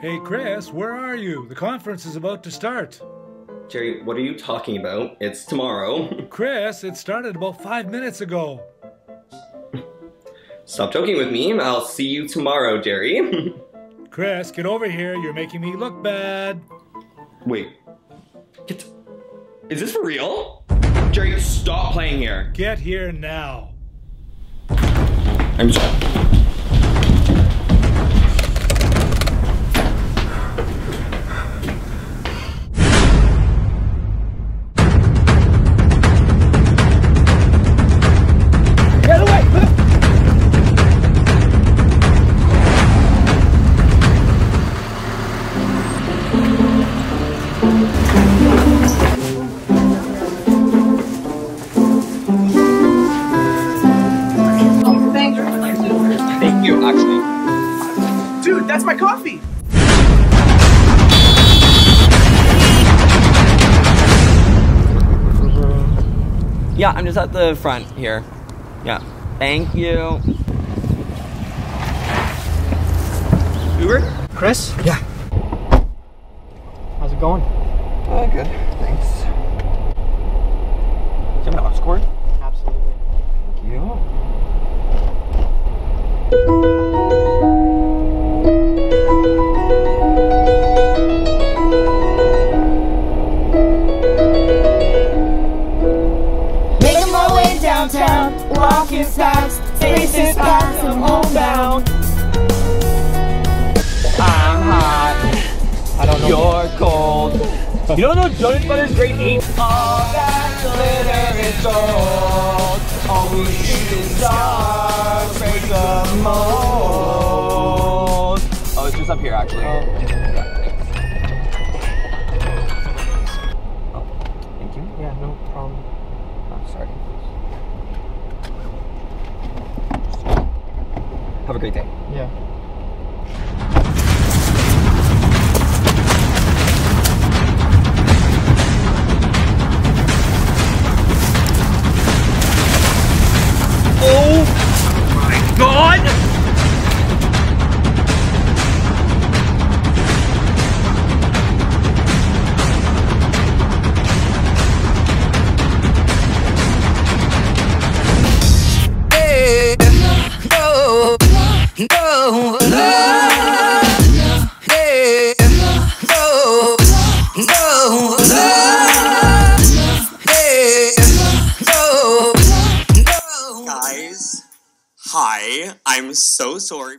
Hey, Chris, where are you? The conference is about to start. Jerry, what are you talking about? It's tomorrow. Chris, it started about five minutes ago. Stop joking with me. I'll see you tomorrow, Jerry. Chris, get over here. You're making me look bad. Wait. Get. Is this for real? Jerry, stop playing here. Get here now. I'm sorry. You, actually. Dude, that's my coffee. Yeah, I'm just at the front here. Yeah. Thank you. Uber? Chris? Yeah. How's it going? Uh, good. Thanks. Walking fast, faces past, I'm homebound. I'm hot. I don't know. You're cold. You don't know Jonas Brothers Grade 8? All that glitter is gold. All we shoot is stars break the mold. Oh, it's just up here actually. Oh. Oh, thank you. Yeah, no problem. Oh, sorry. Have a great day. Yeah. Hi. I'm so sorry.